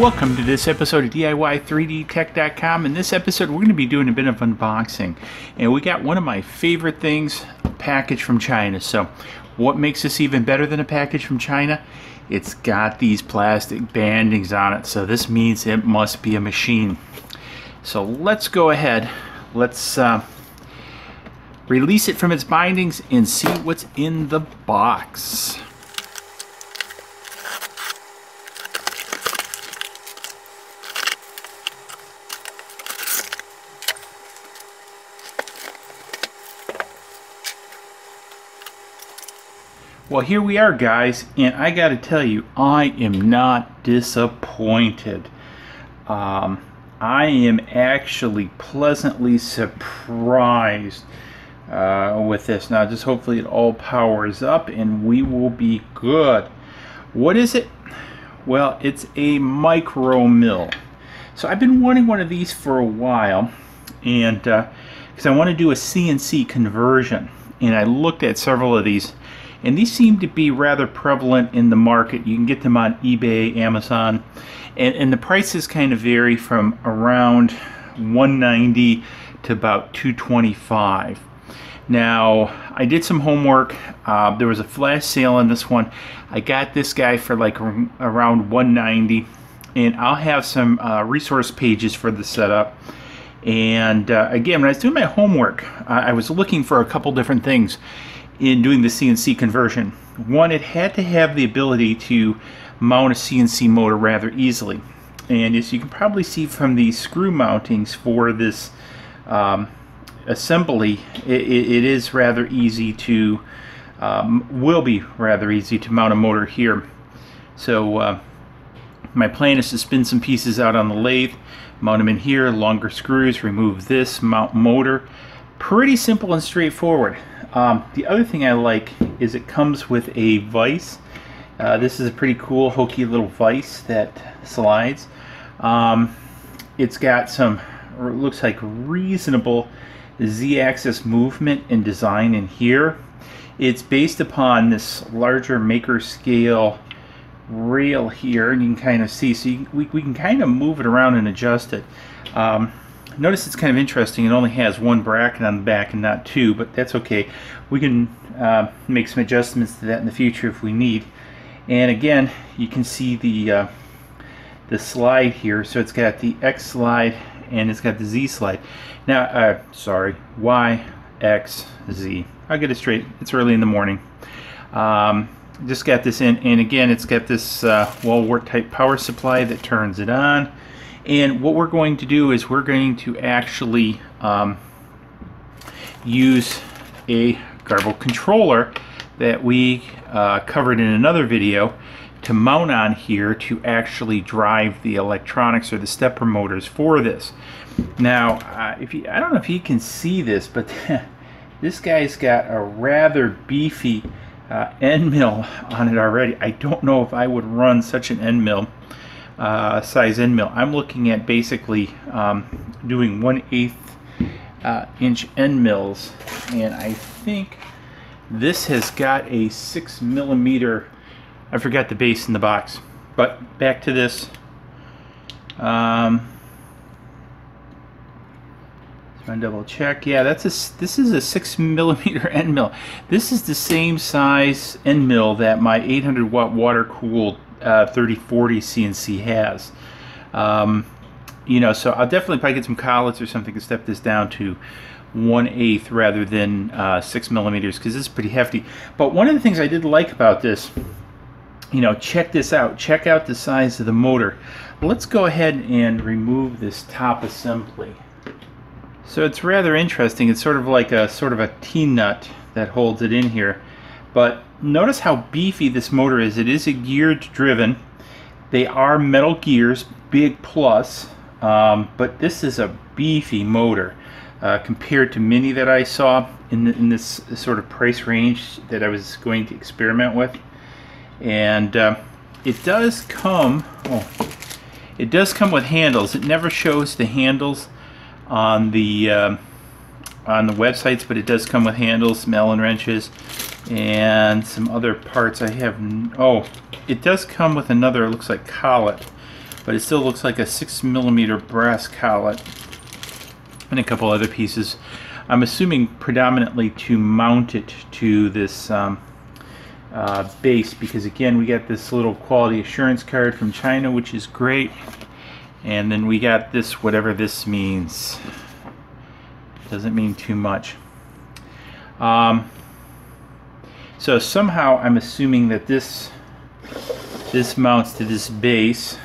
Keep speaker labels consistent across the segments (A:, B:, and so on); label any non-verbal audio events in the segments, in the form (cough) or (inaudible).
A: welcome to this episode of DIY3DTech.com. In this episode, we're going to be doing a bit of unboxing. And we got one of my favorite things, a package from China. So, what makes this even better than a package from China? It's got these plastic bandings on it. So, this means it must be a machine. So, let's go ahead. Let's uh, release it from its bindings and see what's in the box. Well, here we are, guys, and I got to tell you, I am not disappointed. Um, I am actually pleasantly surprised uh, with this. Now, just hopefully it all powers up and we will be good. What is it? Well, it's a micro mill. So I've been wanting one of these for a while, and because uh, I want to do a CNC conversion, and I looked at several of these and these seem to be rather prevalent in the market. You can get them on eBay, Amazon, and, and the prices kind of vary from around 190 to about 225. Now, I did some homework. Uh, there was a flash sale on this one. I got this guy for like around 190 and I'll have some uh, resource pages for the setup. And uh, again, when I was doing my homework, I was looking for a couple different things in doing the CNC conversion. One, it had to have the ability to mount a CNC motor rather easily. And as you can probably see from the screw mountings for this um, assembly, it, it is rather easy to, um, will be rather easy to mount a motor here. So uh, my plan is to spin some pieces out on the lathe, mount them in here, longer screws, remove this, mount motor. Pretty simple and straightforward. Um, the other thing I like is it comes with a vise. Uh, this is a pretty cool hokey little vise that slides. Um, it's got some, looks like reasonable z-axis movement and design in here. It's based upon this larger maker scale rail here and you can kind of see so you, we, we can kind of move it around and adjust it um, Notice it's kind of interesting. It only has one bracket on the back and not two, but that's okay. We can uh, make some adjustments to that in the future if we need. And again, you can see the uh, the slide here. So it's got the X slide and it's got the Z slide. Now, uh, sorry, Y, X, Z. I'll get it straight. It's early in the morning. Um, just got this in, and again, it's got this uh, wall wart type power supply that turns it on. And what we're going to do is we're going to actually um, use a GRBL controller that we uh, covered in another video to mount on here to actually drive the electronics or the stepper motors for this. Now, uh, if you, I don't know if you can see this, but (laughs) this guy's got a rather beefy uh, end mill (laughs) on it already. I don't know if I would run such an end mill uh, size end mill. I'm looking at basically um, doing 1 8 uh, inch end mills. And I think this has got a 6 millimeter I forgot the base in the box but back to this. Um, so double check. Yeah that's a this is a 6 millimeter end mill. This is the same size end mill that my 800 watt water cooled uh, 3040 CNC has. Um, you know, so I'll definitely probably get some collets or something to step this down to 1 8 rather than uh, 6 millimeters because is pretty hefty. But one of the things I did like about this, you know, check this out. Check out the size of the motor. Let's go ahead and remove this top assembly. So it's rather interesting. It's sort of like a sort of a T-nut that holds it in here. But notice how beefy this motor is. It is a geared driven. They are metal gears, big plus, um, but this is a beefy motor uh, compared to many that I saw in, the, in this sort of price range that I was going to experiment with. And uh, it does come, oh, it does come with handles. It never shows the handles on the uh, on the websites, but it does come with handles, Allen wrenches, and some other parts I have oh it does come with another it looks like collet but it still looks like a 6 millimeter brass collet and a couple other pieces. I'm assuming predominantly to mount it to this um, uh, base because again we got this little quality assurance card from China which is great. And then we got this whatever this means. Doesn't mean too much. Um, so somehow I'm assuming that this this mounts to this base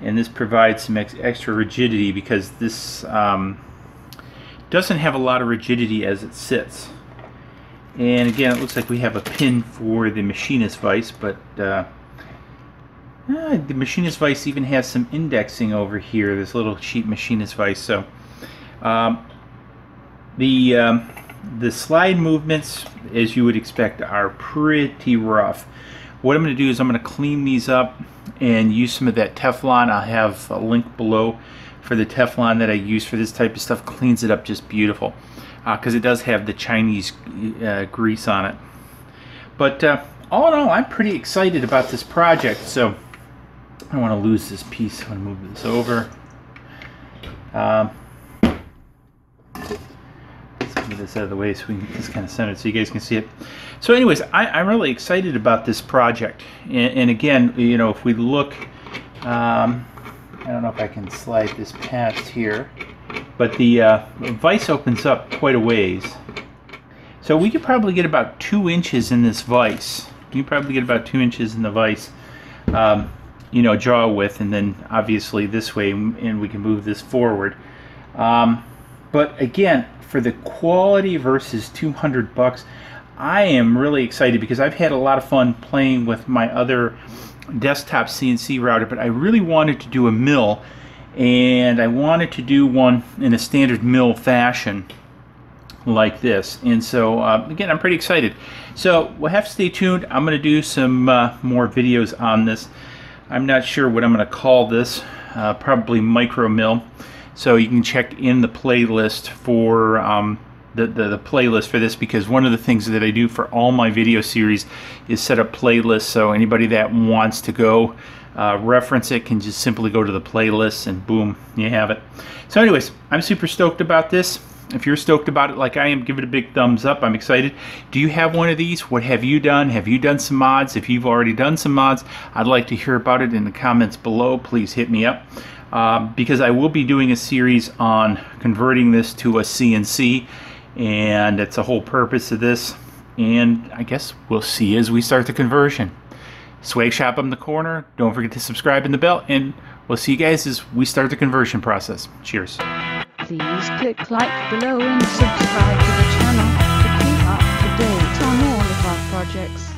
A: and this provides some ex extra rigidity because this um, doesn't have a lot of rigidity as it sits. And again it looks like we have a pin for the machinist vise but uh, uh, the machinist vise even has some indexing over here this little cheap machinist vise so um, the um, the slide movements as you would expect are pretty rough what I'm going to do is I'm going to clean these up and use some of that Teflon. I'll have a link below for the Teflon that I use for this type of stuff. Cleans it up just beautiful because uh, it does have the Chinese uh, grease on it. But uh, all in all, I'm pretty excited about this project. So I don't want to lose this piece. I'm going to move this over. Um, this out of the way so we can get this kind of centered so you guys can see it. So anyways, I, am really excited about this project. And, and, again, you know, if we look, um, I don't know if I can slide this past here, but the uh, vise opens up quite a ways. So we could probably get about two inches in this vise. You probably get about two inches in the vise, um, you know, jaw width, and then obviously this way, and we can move this forward. Um, but again, for the quality versus 200 bucks, I am really excited because I've had a lot of fun playing with my other desktop CNC router, but I really wanted to do a mill and I wanted to do one in a standard mill fashion like this. And so uh, again I'm pretty excited. So we'll have to stay tuned. I'm gonna do some uh, more videos on this. I'm not sure what I'm gonna call this uh, probably micro mill so you can check in the playlist for um, the, the, the, playlist for this because one of the things that I do for all my video series is set up playlists. So anybody that wants to go uh, reference it can just simply go to the playlist and boom you have it. So anyways I'm super stoked about this. If you're stoked about it like I am give it a big thumbs up. I'm excited. Do you have one of these? What have you done? Have you done some mods? If you've already done some mods I'd like to hear about it in the comments below. Please hit me up uh, because I will be doing a series on converting this to a CNC and it's a whole purpose of this and I guess we'll see as we start the conversion. Swag Shop on the corner. Don't forget to subscribe and the bell and we'll see you guys as we start the conversion process. Cheers.
B: Please click like below and subscribe to the channel to keep up to date on all of our projects.